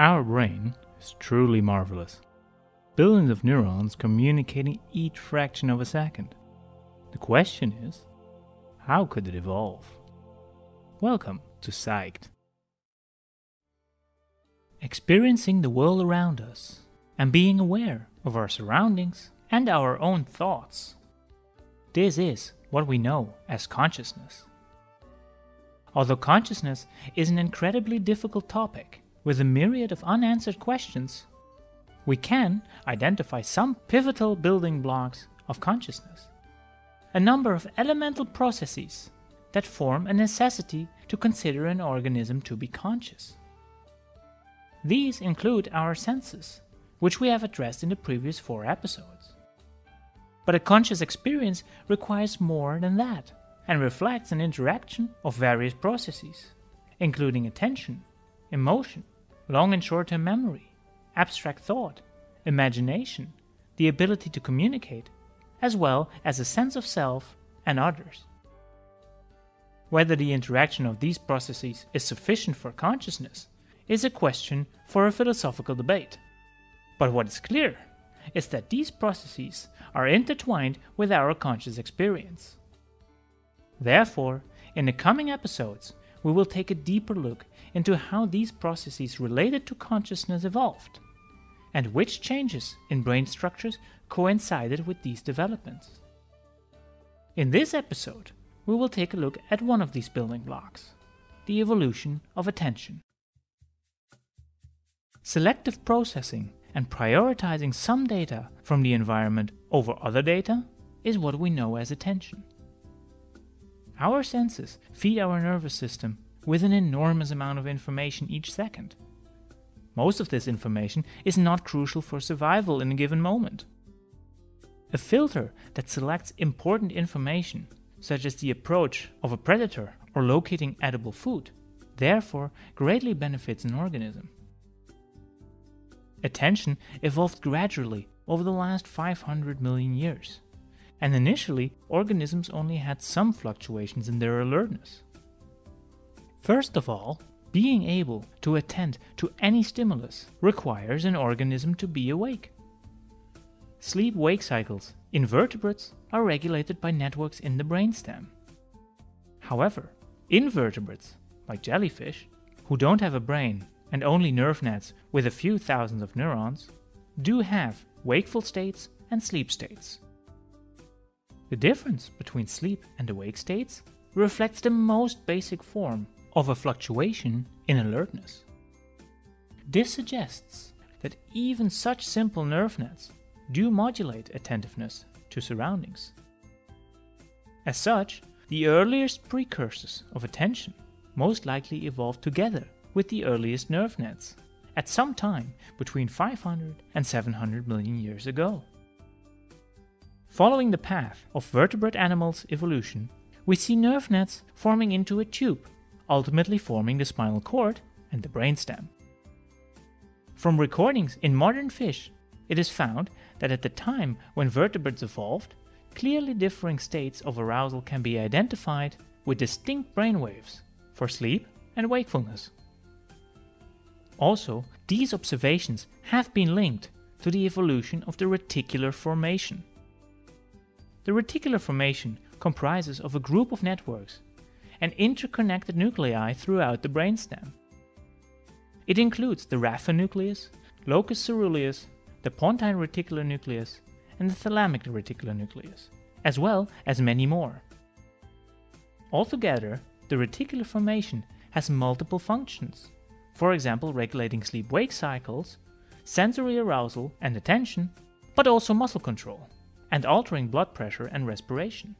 Our brain is truly marvelous. Billions of neurons communicating each fraction of a second. The question is, how could it evolve? Welcome to Psyched. Experiencing the world around us and being aware of our surroundings and our own thoughts. This is what we know as consciousness. Although consciousness is an incredibly difficult topic with a myriad of unanswered questions, we can identify some pivotal building blocks of consciousness, a number of elemental processes that form a necessity to consider an organism to be conscious. These include our senses, which we have addressed in the previous four episodes. But a conscious experience requires more than that and reflects an interaction of various processes, including attention, emotion, long and short term memory, abstract thought, imagination, the ability to communicate, as well as a sense of self and others. Whether the interaction of these processes is sufficient for consciousness is a question for a philosophical debate. But what is clear is that these processes are intertwined with our conscious experience. Therefore, in the coming episodes, we will take a deeper look into how these processes related to consciousness evolved, and which changes in brain structures coincided with these developments. In this episode, we will take a look at one of these building blocks the evolution of attention. Selective processing and prioritizing some data from the environment over other data is what we know as attention. Our senses feed our nervous system with an enormous amount of information each second. Most of this information is not crucial for survival in a given moment. A filter that selects important information, such as the approach of a predator or locating edible food, therefore greatly benefits an organism. Attention evolved gradually over the last 500 million years, and initially organisms only had some fluctuations in their alertness. First of all, being able to attend to any stimulus requires an organism to be awake. Sleep wake cycles in vertebrates are regulated by networks in the brainstem. However, invertebrates, like jellyfish, who don't have a brain and only nerve nets with a few thousands of neurons, do have wakeful states and sleep states. The difference between sleep and awake states reflects the most basic form of a fluctuation in alertness. This suggests that even such simple nerve nets do modulate attentiveness to surroundings. As such, the earliest precursors of attention most likely evolved together with the earliest nerve nets at some time between 500 and 700 million years ago. Following the path of vertebrate animals' evolution, we see nerve nets forming into a tube, ultimately forming the spinal cord and the brainstem. From recordings in modern fish, it is found that at the time when vertebrates evolved, clearly differing states of arousal can be identified with distinct brainwaves for sleep and wakefulness. Also, these observations have been linked to the evolution of the reticular formation. The reticular formation comprises of a group of networks and interconnected nuclei throughout the brainstem. It includes the raphe nucleus, locus ceruleus, the pontine reticular nucleus, and the thalamic reticular nucleus, as well as many more. Altogether, the reticular formation has multiple functions for example, regulating sleep wake cycles, sensory arousal and attention, but also muscle control, and altering blood pressure and respiration.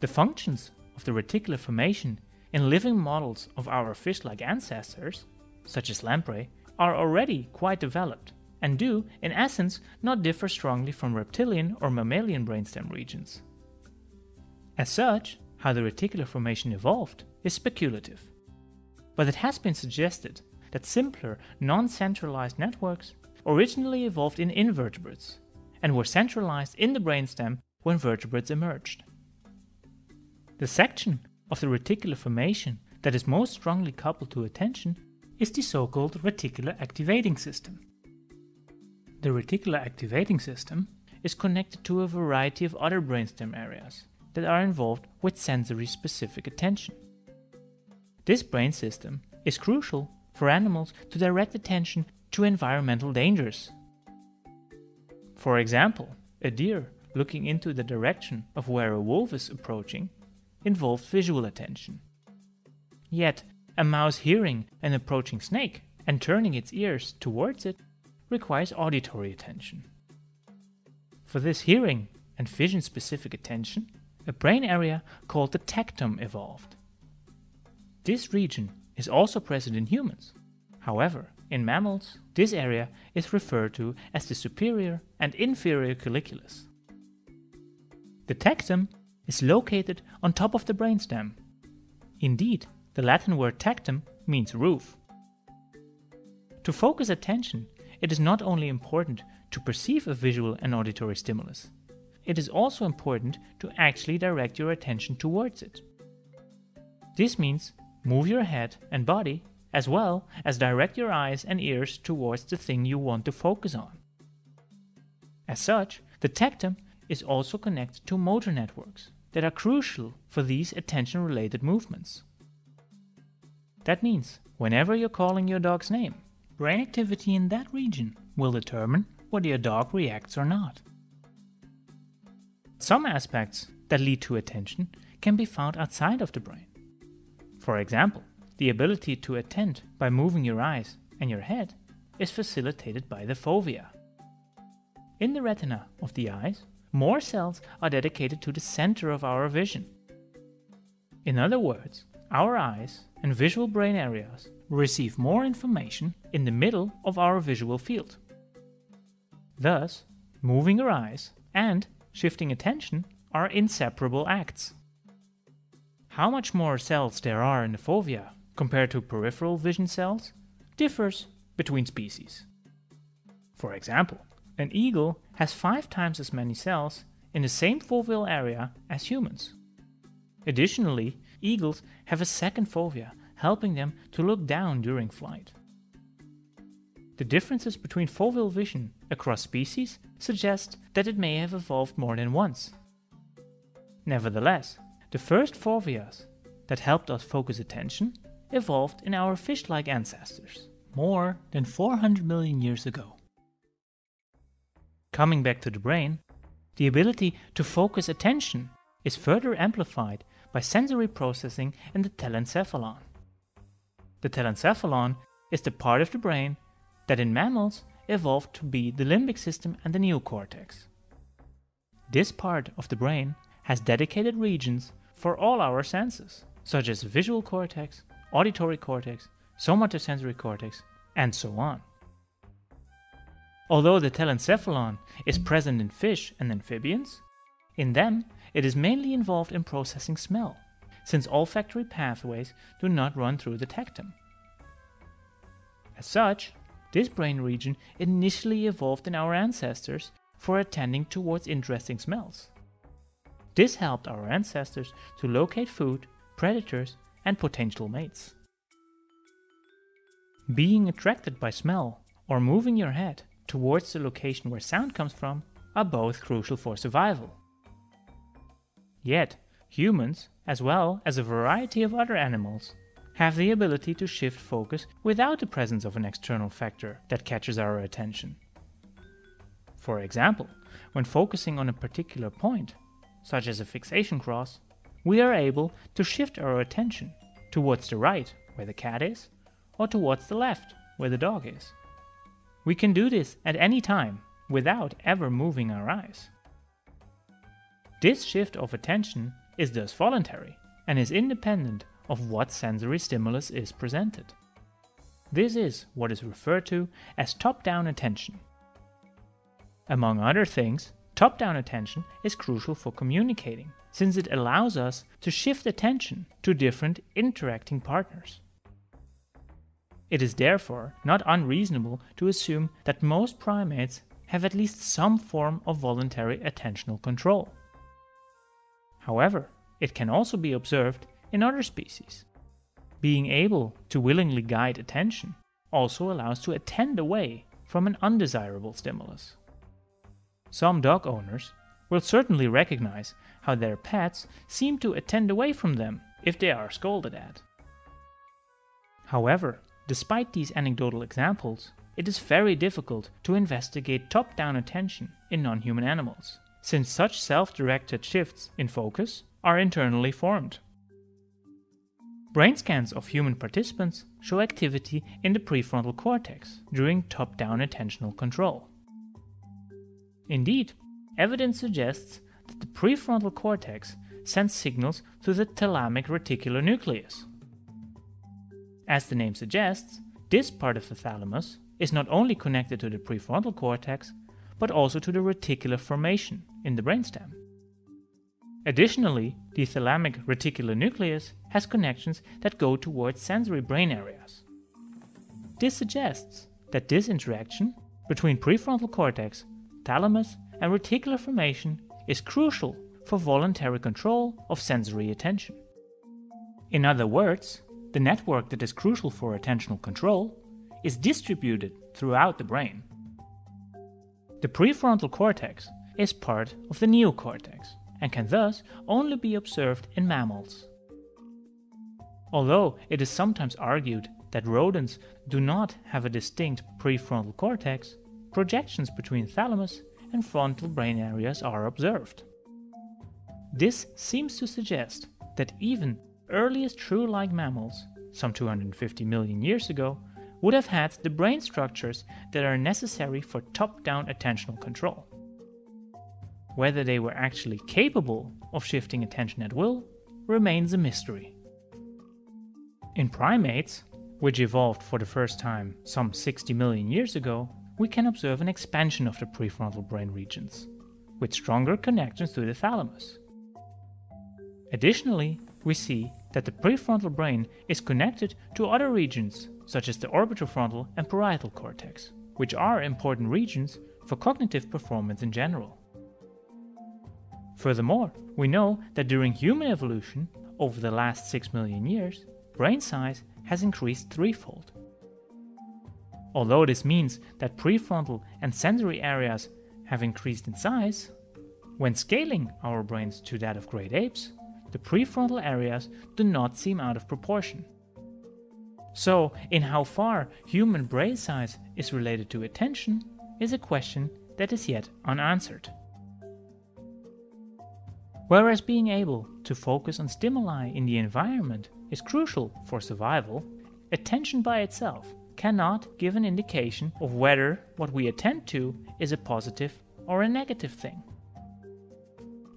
The functions of the reticular formation in living models of our fish like ancestors, such as lamprey, are already quite developed and do, in essence, not differ strongly from reptilian or mammalian brainstem regions. As such, how the reticular formation evolved is speculative but it has been suggested that simpler, non centralized networks originally evolved in invertebrates and were centralized in the brainstem when vertebrates emerged. The section of the reticular formation that is most strongly coupled to attention is the so-called reticular activating system. The reticular activating system is connected to a variety of other brainstem areas that are involved with sensory specific attention. This brain system is crucial for animals to direct attention to environmental dangers. For example, a deer looking into the direction of where a wolf is approaching involves visual attention. Yet, a mouse hearing an approaching snake and turning its ears towards it requires auditory attention. For this hearing and vision specific attention, a brain area called the tectum evolved. This region is also present in humans. However, in mammals, this area is referred to as the superior and inferior colliculus. The tectum is located on top of the brainstem. Indeed, the Latin word tectum means roof. To focus attention, it is not only important to perceive a visual and auditory stimulus, it is also important to actually direct your attention towards it. This means move your head and body as well as direct your eyes and ears towards the thing you want to focus on. As such, the tectum is also connected to motor networks that are crucial for these attention related movements. That means whenever you're calling your dog's name, brain activity in that region will determine whether your dog reacts or not. Some aspects that lead to attention can be found outside of the brain. For example, the ability to attend by moving your eyes and your head is facilitated by the fovea. In the retina of the eyes, more cells are dedicated to the center of our vision. In other words, our eyes and visual brain areas receive more information in the middle of our visual field. Thus, moving your eyes and shifting attention are inseparable acts. How much more cells there are in the fovea compared to peripheral vision cells differs between species. For example, an eagle has five times as many cells in the same foveal area as humans. Additionally, eagles have a second fovea, helping them to look down during flight. The differences between foveal vision across species suggest that it may have evolved more than once. Nevertheless, the first foveas that helped us focus attention evolved in our fish like ancestors more than 400 million years ago. Coming back to the brain, the ability to focus attention is further amplified by sensory processing in the telencephalon. The telencephalon is the part of the brain that in mammals evolved to be the limbic system and the neocortex. This part of the brain has dedicated regions for all our senses, such as visual cortex, auditory cortex, somatosensory cortex, and so on. Although the telencephalon is present in fish and amphibians, in them it is mainly involved in processing smell, since olfactory pathways do not run through the tectum. As such, this brain region initially evolved in our ancestors for attending towards interesting smells. This helped our ancestors to locate food, predators, and potential mates. Being attracted by smell or moving your head towards the location where sound comes from are both crucial for survival. Yet, humans, as well as a variety of other animals, have the ability to shift focus without the presence of an external factor that catches our attention. For example, when focusing on a particular point, such as a fixation cross, we are able to shift our attention towards the right, where the cat is, or towards the left, where the dog is. We can do this at any time without ever moving our eyes. This shift of attention is thus voluntary and is independent of what sensory stimulus is presented. This is what is referred to as top down attention. Among other things, top down attention is crucial for communicating since it allows us to shift attention to different interacting partners. It is therefore not unreasonable to assume that most primates have at least some form of voluntary attentional control. However, it can also be observed in other species. Being able to willingly guide attention also allows to attend away from an undesirable stimulus. Some dog owners will certainly recognize how their pets seem to attend away from them if they are scolded at. However, despite these anecdotal examples, it is very difficult to investigate top down attention in non human animals, since such self directed shifts in focus are internally formed. Brain scans of human participants show activity in the prefrontal cortex during top down attentional control. Indeed, evidence suggests that the prefrontal cortex sends signals to the thalamic reticular nucleus. As the name suggests, this part of the thalamus is not only connected to the prefrontal cortex, but also to the reticular formation in the brainstem. Additionally, the thalamic reticular nucleus has connections that go towards sensory brain areas. This suggests that this interaction between prefrontal cortex, thalamus, and reticular formation is crucial for voluntary control of sensory attention. In other words, the network that is crucial for attentional control is distributed throughout the brain. The prefrontal cortex is part of the neocortex and can thus only be observed in mammals. Although it is sometimes argued that rodents do not have a distinct prefrontal cortex, projections between thalamus and frontal brain areas are observed. This seems to suggest that even earliest shrew like mammals, some 250 million years ago, would have had the brain structures that are necessary for top down attentional control. Whether they were actually capable of shifting attention at will remains a mystery. In primates, which evolved for the first time some 60 million years ago, we can observe an expansion of the prefrontal brain regions, with stronger connections to the thalamus. Additionally, we see that the prefrontal brain is connected to other regions, such as the orbitofrontal and parietal cortex, which are important regions for cognitive performance in general. Furthermore, we know that during human evolution, over the last 6 million years, brain size has increased threefold. Although this means that prefrontal and sensory areas have increased in size, when scaling our brains to that of great apes, the prefrontal areas do not seem out of proportion. So, in how far human brain size is related to attention is a question that is yet unanswered. Whereas being able to focus on stimuli in the environment is crucial for survival, attention by itself cannot give an indication of whether what we attend to is a positive or a negative thing.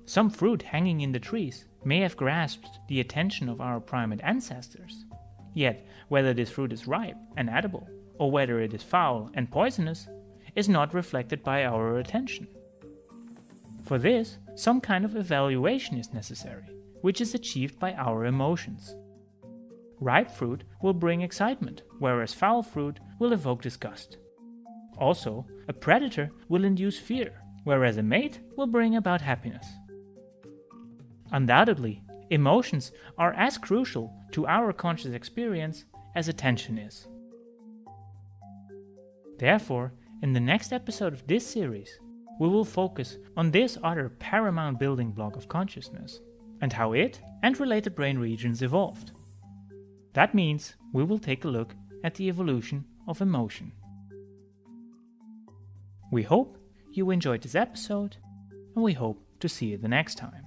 Some fruit hanging in the trees may have grasped the attention of our primate ancestors. Yet, whether this fruit is ripe and edible, or whether it is foul and poisonous, is not reflected by our attention. For this, some kind of evaluation is necessary, which is achieved by our emotions. Ripe fruit will bring excitement, whereas foul fruit will evoke disgust. Also, a predator will induce fear, whereas a mate will bring about happiness. Undoubtedly, emotions are as crucial to our conscious experience as attention is. Therefore, in the next episode of this series, we will focus on this other paramount building block of consciousness and how it and related brain regions evolved. That means we will take a look at the evolution of emotion. We hope you enjoyed this episode, and we hope to see you the next time.